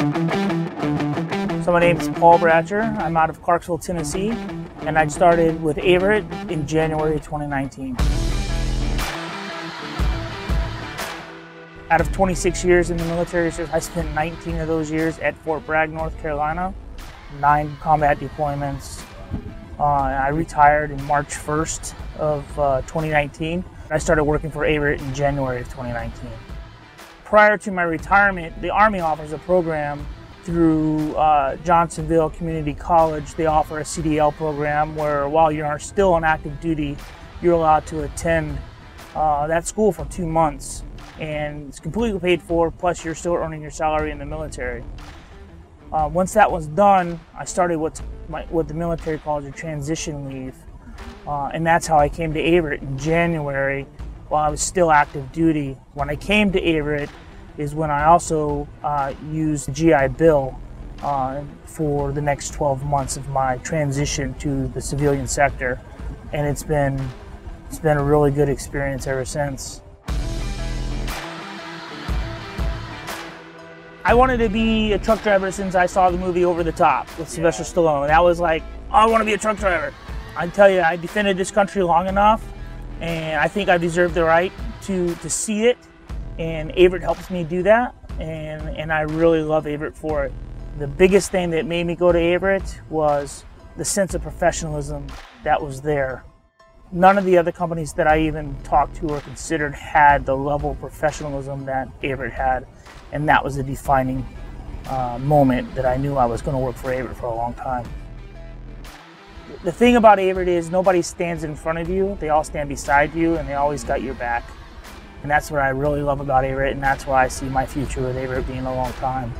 So my name is Paul Bratcher. I'm out of Clarksville, Tennessee, and I started with Averitt in January 2019. Out of 26 years in the military, I spent 19 of those years at Fort Bragg, North Carolina, nine combat deployments. Uh, I retired in March 1st of uh, 2019. I started working for Averitt in January of 2019. Prior to my retirement, the Army offers a program through uh, Johnsonville Community College. They offer a CDL program where while you are still on active duty, you're allowed to attend uh, that school for two months. And it's completely paid for, plus you're still earning your salary in the military. Uh, once that was done, I started what's my, what the military calls a transition leave. Uh, and that's how I came to Averitt in January while I was still active duty. When I came to Averitt is when I also uh, used the GI Bill uh, for the next 12 months of my transition to the civilian sector. And it's been, it's been a really good experience ever since. I wanted to be a truck driver since I saw the movie Over the Top with Sylvester Stallone. That was like, I want to be a truck driver. I tell you, I defended this country long enough, and I think I deserve the right to to see it. And Averitt helps me do that, and and I really love Averitt for it. The biggest thing that made me go to Averitt was the sense of professionalism that was there. None of the other companies that I even talked to or considered had the level of professionalism that Averitt had, and that was a defining uh, moment that I knew I was going to work for Averitt for a long time. The thing about Averitt is nobody stands in front of you, they all stand beside you, and they always got your back. And that's what I really love about Averitt, and that's why I see my future with Averitt being a long time.